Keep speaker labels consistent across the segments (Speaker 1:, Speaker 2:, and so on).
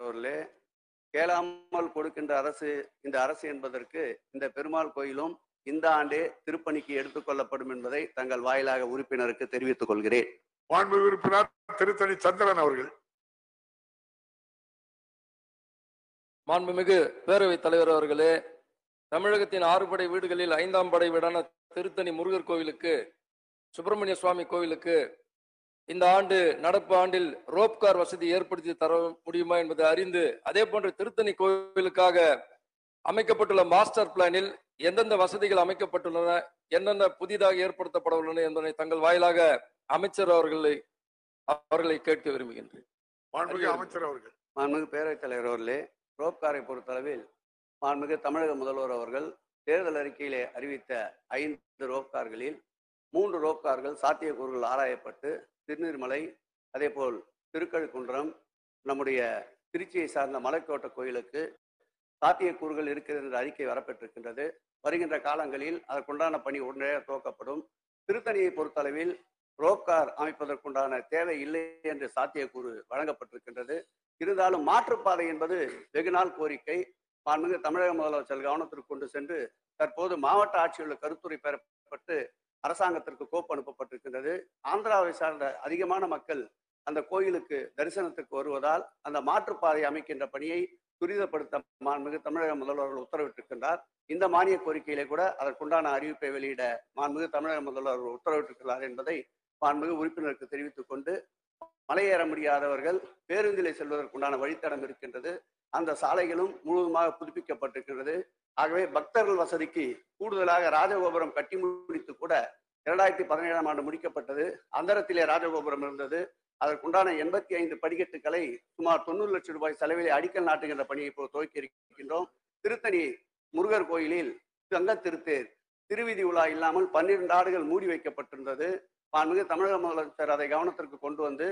Speaker 1: அவர்களே கேளாமல் கொடுக்கின்ற அரசு இந்த அரசு என்பதற்கு இந்த பெருமாள் கோயிலும் இந்த ஆண்டே திருப்பணிக்கு எடுத்துக்கொள்ளப்படும் என்பதை தங்கள் வாயிலாக உறுப்பினருக்கு தெரிவித்துக் கொள்கிறேன்.
Speaker 2: மாண்பு உறுப்பினர் திருத்தணி சந்திரன் அவர்கள்.
Speaker 3: மாண்புமிகு பேரவைத் தலைவர் அவர்களே தமிழகத்தின் ஆறு படை வீடுகளில் ஐந்தாம் படை வீடான திருத்தணி முருகர் கோவிலுக்கு சுப்பிரமணிய சுவாமி கோவிலுக்கு இந்த ஆண்டு நடப்பு ஆண்டில் ரோப் கார் வசதி ஏற்படுத்தி தர முடியுமா என்பதை அறிந்து அதே போன்று திருத்தணி கோவிலுக்காக அமைக்கப்பட்டுள்ள மாஸ்டர் பிளானில் எந்தெந்த வசதிகள் அமைக்கப்பட்டுள்ளன என்னென்ன புதிதாக ஏற்படுத்தப்பட உள்ளன என்பதை தங்கள் வாயிலாக அமைச்சர் அவர்களை அவர்களை கேட்க விரும்புகின்றேன்.
Speaker 2: மாண்புமிகு அமைச்சர் அவர்கள்.
Speaker 1: மாண்புமிகு பேரவைத் தலைவர் அவர்களே ரோப்காரை பொறுத்தளவில் மாண்புமிகு தமிழக முதல்வர் அவர்கள் தேர்தல் அறிக்கையிலே அறிவித்த ஐந்து ரோப்கார்களில் மூன்று ரோப்கார்கள் சாத்தியக்கூறுகள் ஆராயப்பட்டு திருநீர்மலை அதேபோல் திருக்கழுக்குன்றம் நம்முடைய திருச்சியை சார்ந்த மலைக்கோட்டை கோயிலுக்கு சாத்தியக்கூறுகள் இருக்கிறது என்ற அறிக்கை வரப்பெற்றிருக்கின்றது. வருகின்ற காலங்களில் அதற்குண்டான பணி உடனடியாக துவக்கப்படும். திருத்தணியை பொறுத்தளவில் ரோப்கார் அமைப்பதற்குண்டான தேவை இல்லை என்று சாத்தியக்கூறு வழங்கப்பட்டிருக்கின்றது. இருந்தாலும் மாற்றுப்பாதை என்பது வெகுநாள் கோரிக்கை. மாண்புமிகு தமிழக முதலமைச்சர் கவனத்திற்கு கொண்டு சென்று தற்போது மாவட்ட ஆட்சியுள்ள கருத்துரை பெறப்பட்டு அரசாங்கத்திற்கு கோப்பு அனுப்பப்பட்டிருக்கின்றது. கேரளாவை சார்ந்த அதிகமான மக்கள் அந்த கோயிலுக்கு தரிசனத்துக்கு வருவதால் அந்த மாற்றுப்பாதை அமைக்கின்ற பணியை துரிதப்படுத்த மாண்புமிகு தமிழக முதல்வர்கள் உத்தரவிட்டிருக்கின்றார். இந்த மானிய கோரிக்கையிலே கூட அதற்குண்டான அறிவிப்பை வெளியிட மாண்புமிகு தமிழக முதல்வர் உத்தரவிட்டிருக்கிறார் என்பதை மாண்புமிகு உறுப்பினருக்கு தெரிவித்துக் கொண்டு மலையேற முடியாதவர்கள் பேருந்திலே செல்வதற்குண்டான வழித்தடம் இருக்கின்றது. அந்த சாலைகளும் முழுவதுமாக புதுப்பிக்கப்பட்டிருக்கின்றது. ஆகவே பக்தர்கள் வசதிக்கு கூடுதலாக ராஜகோபுரம் கட்டி முடித்து கூட இரண்டாயிரத்தி பதினேழாம் ஆண்டு முடிக்கப்பட்டது. அந்தரத்திலே ராஜகோபுரம் இருந்தது. அதற்குண்டான எண்பத்தி ஐந்து படிக்கட்டுகளை சுமார் தொண்ணூறு லட்சம் ரூபாய் செலவிலே அடிக்கல் நாட்டுகின்ற பணியை இப்போது துவக்கி இருக்கின்றோம். திருத்தணி முருகர் கோயிலில் தங்க திருத்தேர் திருவிதி உலா இல்லாமல் பன்னிரண்டு ஆடுகள் மூடி வைக்கப்பட்டிருந்தது. மாண்புமிகு தமிழக முதலமைச்சர் அதை கவனத்திற்கு கொண்டு வந்து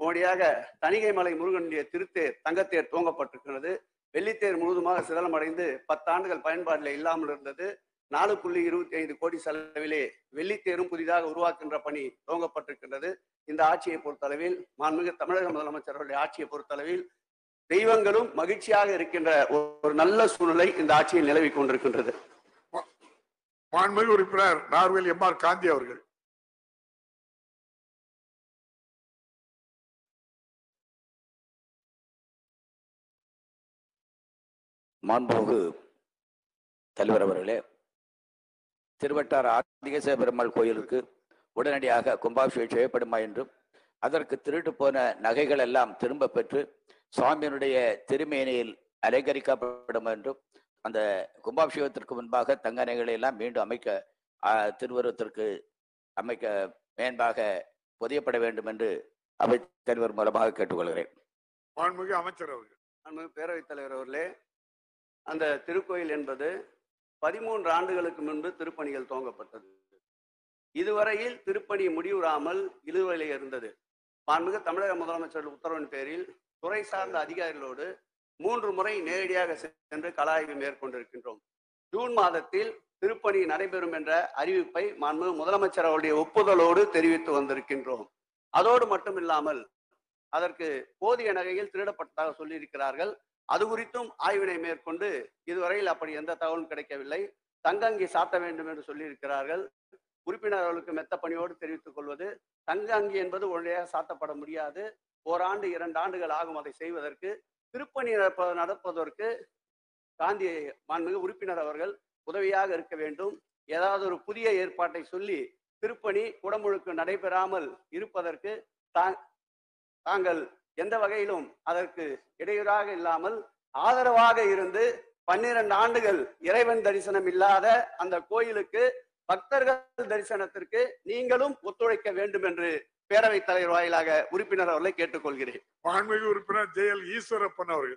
Speaker 1: உடனடியாக தணிகை மலை முருகனுடைய திருத்தேர் தங்கத்தேர் துவங்கப்பட்டிருக்கிறது. வெள்ளித்தேர் முழுவதுமாக சிதலமடைந்து பத்தாண்டுகள் பயன்பாட்டில் இல்லாமல் இருந்தது. நாலு புள்ளி இருபத்தி ஐந்து கோடி செலவிலே வெள்ளித்தேரும் புதிதாக உருவாக்குகின்ற பணி துவங்கப்பட்டிருக்கின்றது. இந்த ஆட்சியை பொறுத்தளவில் மாண்புமிகு தமிழக முதலமைச்சருடைய ஆட்சியை பொறுத்தளவில் தெய்வங்களும் மகிழ்ச்சியாக இருக்கின்ற ஒரு நல்ல சூழ்நிலை இந்த ஆட்சியில் நிலவிக் கொண்டிருக்கின்றது.
Speaker 2: மாண்புமிகு உறுப்பினர் நார்வேல் எம் ஆர் காந்தி அவர்கள்.
Speaker 4: மாண்புமிகு தலைவர் அவர்களே திருவட்டார் ஆதிகேச பெருமாள் கோயிலுக்கு உடனடியாக கும்பாபிஷேகம் செய்யப்படுமா என்றும் அதற்கு திருட்டு போன நகைகள் எல்லாம் திரும்ப பெற்று சுவாமியினுடைய திருமேனியில் அலங்கரிக்கப்படும் என்றும் அந்த கும்பாபிஷேகத்திற்கு முன்பாக தங்க நகைகளை எல்லாம் மீண்டும் அமைக்க திருவுருவத்திற்கு அமைக்க மேன்பாக பொதியப்பட வேண்டும் என்று அவைத் தலைவர் மூலமாக கேட்டுக்கொள்கிறேன்.
Speaker 2: மாண்புமிகு அமைச்சர் அவர்கள்.
Speaker 1: மாண்புமிகு பேரவைத் தலைவர் அவர்களே அந்த திருக்கோயில் என்பது பதிமூன்று ஆண்டுகளுக்கு முன்பு திருப்பணிகள் துவங்கப்பட்டது. இதுவரையில் திருப்பணி முடிவுறாமல் இழுவையில் இருந்தது. மாண்புமிகு தமிழக முதலமைச்சர் உத்தரவின் பேரில் துறை சார்ந்த அதிகாரிகளோடு மூன்று முறை நேரடியாக சென்று கலாய்வு மேற்கொண்டிருக்கின்றோம். ஜூன் மாதத்தில் திருப்பணி நடைபெறும் என்ற அறிவிப்பை மாண்புமிகு முதலமைச்சர் அவருடைய ஒப்புதலோடு தெரிவித்து வந்திருக்கின்றோம். அதோடு மட்டுமில்லாமல் அதற்கு போதிய நகையில் திருடப்பட்டதாக சொல்லியிருக்கிறார்கள். அது குறித்தும் ஆய்வினை மேற்கொண்டு இதுவரையில் அப்படி எந்த தகவலும் கிடைக்கவில்லை. தங்கங்கி சாத்த வேண்டும் என்று சொல்லியிருக்கிறார்கள். உறுப்பினர்களுக்கு மெத்த பணியோடு தெரிவித்துக் கொள்வது தங்கங்கி என்பது உடனடியாக சாத்தப்பட முடியாது. ஓராண்டு இரண்டு ஆண்டுகள் ஆகும் அதை செய்வதற்கு திருப்பணி நடப்பதற்கு காந்தி மாண்புமிகு உறுப்பினர் அவர்கள் உதவியாக இருக்க வேண்டும். ஏதாவது ஒரு புதிய ஏற்பாட்டை சொல்லி திருப்பணி குடமுழுக்கு நடைபெறாமல் இருப்பதற்கு தாங்கள் எந்த வகையிலும் அதற்கு இடையூறாக இல்லாமல் ஆதரவாக இருந்து பன்னிரண்டு ஆண்டுகள் இறைவன் தரிசனம் இல்லாத அந்த கோயிலுக்கு பக்தர்கள் தரிசனத்திற்கு நீங்களும் ஒத்துழைக்க வேண்டும் என்று பேரவைத் தலைவர் வாயிலாக உறுப்பினர் அவர்களை கேட்டுக்கொள்கிறேன்.
Speaker 2: உறுப்பினர் ஜெயல் ஈஸ்வரப்பன் அவர்கள்.